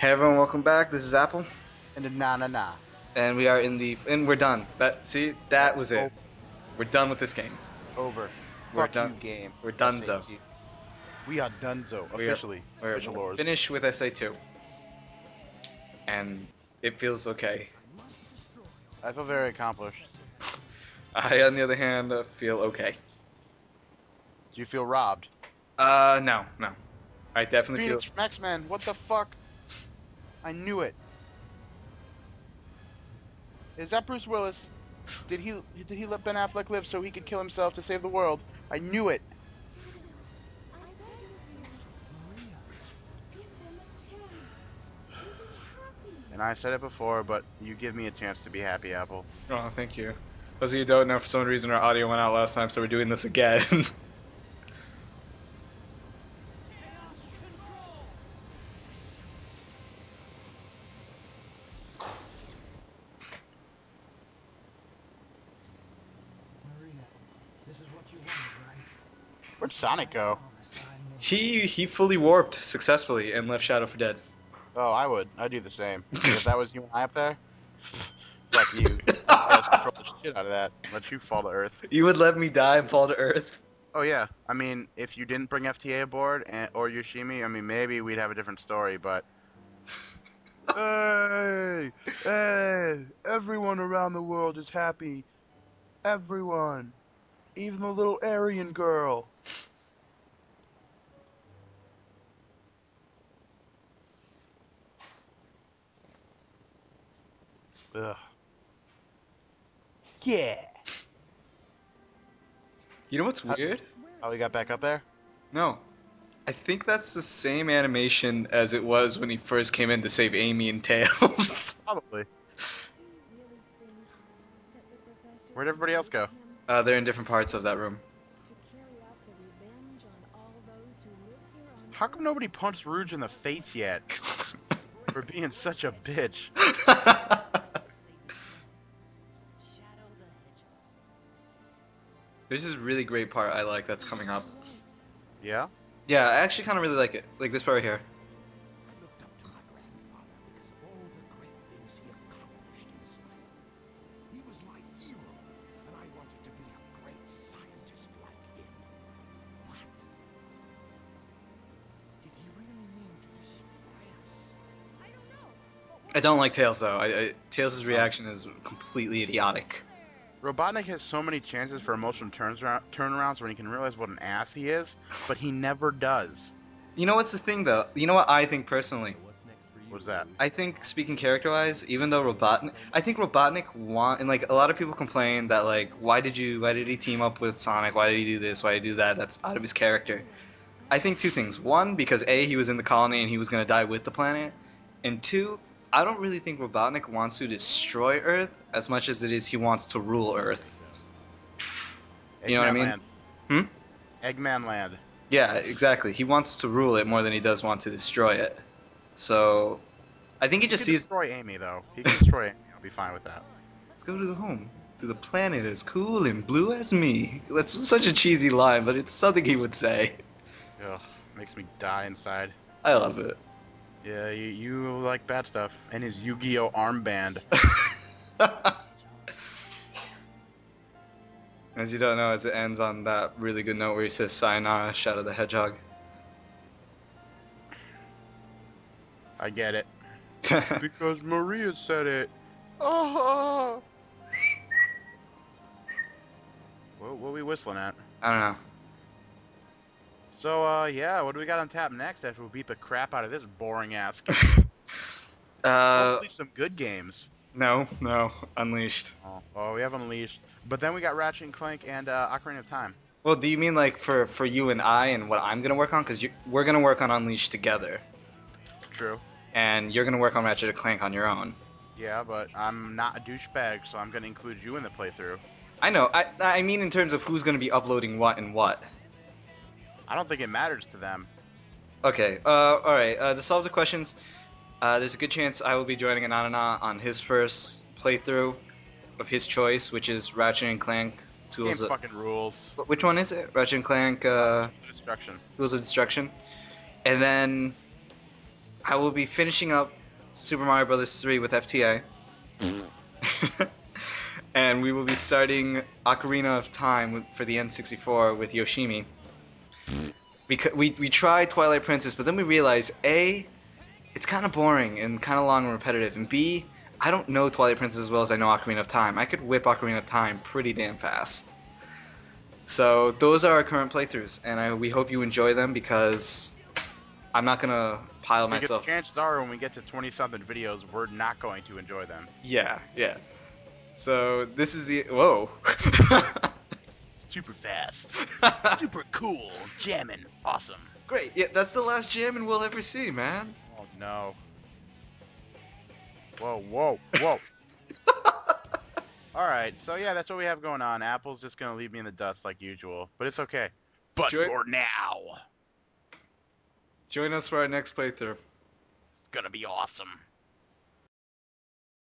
Hey everyone, welcome back. This is Apple, And a na na na. and we are in the and we're done. That see, that was it. We're done with this game. Over. We're Fuck done. you, game. We're donezo. SAT. We are donezo, officially. We're Official lords. finished with SA2, and it feels okay. I feel very accomplished. I, on the other hand, uh, feel okay. Do you feel robbed? Uh, no, no. I definitely Phoenix feel. from X-Men, what the fuck? I knew it. Is that Bruce Willis? Did he did he let Ben Affleck live so he could kill himself to save the world? I knew it. And I said it before, but you give me a chance to be happy, Apple. Oh, thank you. Those of you don't know, for some reason our audio went out last time, so we're doing this again. this is what you wanted, right? Where'd Sonic go? he he fully warped successfully and left Shadow for Dead. Oh, I would. I'd do the same. if that was you and I up there, fuck you. I'd control the shit out of that. Let you fall to earth. You would let me die and fall to earth. Oh yeah. I mean, if you didn't bring FTA aboard and, or Yoshimi, I mean, maybe we'd have a different story. But hey, hey, everyone around the world is happy. Everyone, even the little Aryan girl. Ugh. Yeah. You know what's weird? Oh, we got back up there? No. I think that's the same animation as it was when he first came in to save Amy and Tails. Probably. Where'd everybody else go? Uh, they're in different parts of that room. How come nobody punched Rouge in the face yet for being such a bitch? There's this really great part I like that's coming up. Yeah? Yeah, I actually kind of really like it. Like this part right here. I don't like Tails though. I, I, Tails' reaction is completely idiotic. Robotnik has so many chances for emotional turns around, turnarounds when he can realize what an ass he is, but he never does. You know what's the thing though? You know what I think personally? What's that? I think speaking character-wise, even though Robotnik, I think Robotnik want and like a lot of people complain that like why did you why did he team up with Sonic? Why did he do this? Why did he do that? That's out of his character. I think two things. One, because A, he was in the colony and he was gonna die with the planet, and two, I don't really think Robotnik wants to destroy Earth as much as it is he wants to rule Earth. You know what I mean? Land. Hmm? Eggman Land. Yeah, exactly. He wants to rule it more than he does want to destroy it. So, I think he He just sees. destroy Amy, though. He can destroy Amy. I'll be fine with that. Let's go to the home. To the planet as cool and blue as me. That's such a cheesy line, but it's something he would say. Ugh, makes me die inside. I love it. Yeah, you, you like bad stuff. And his Yu-Gi-Oh armband. as you don't know, as it ends on that really good note where he says Sayonara, Shadow the Hedgehog. I get it. Because Maria said it. Oh. What, what are we whistling at? I don't know. So, uh, yeah, what do we got on tap next after we beat the crap out of this boring ass game? Uh, Hopefully some good games. no, no, Unleashed. Oh, oh, we have Unleashed. But then we got Ratchet and Clank and uh, Ocarina of Time. Well, do you mean like for for you and I and what I'm gonna work on? Because we're gonna work on Unleashed together, True. and you're gonna work on Ratchet and Clank on your own. Yeah, but I'm not a douchebag, so I'm gonna include you in the playthrough. I know. I I mean in terms of who's gonna be uploading what and what. I don't think it matters to them. Okay. Uh, all right. Uh, to solve the questions, uh, there's a good chance I will be joining Anonona on his first playthrough of his choice, which is Ratchet and Clank Game Tools. Of, fucking rules. which one is it? Ratchet and Clank uh, Destruction. Tools of Destruction, and then I will be finishing up Super Mario Brothers 3 with FTA. and we will be starting Ocarina of Time for the N64 with Yoshimi. Because we, we tried Twilight Princess, but then we realized A, it's kind of boring and kind of long and repetitive, and B, I don't know Twilight Princess as well as I know Ocarina of Time. I could whip Ocarina of Time pretty damn fast. So those are our current playthroughs, and I, we hope you enjoy them because I'm not gonna pile Because myself. chances are, when we get to 20 something videos, we're not going to enjoy them. Yeah, yeah. So this is the whoa. Super fast. Super cool. Jamming. Awesome. Great. Yeah, that's the last jamming we'll ever see, man. Oh no. Whoa, whoa, whoa. Alright, so yeah, that's what we have going on. Apple's just gonna leave me in the dust like usual, but it's okay. But Joy- for now, Join us for our next playthrough. it's gonna be awesome.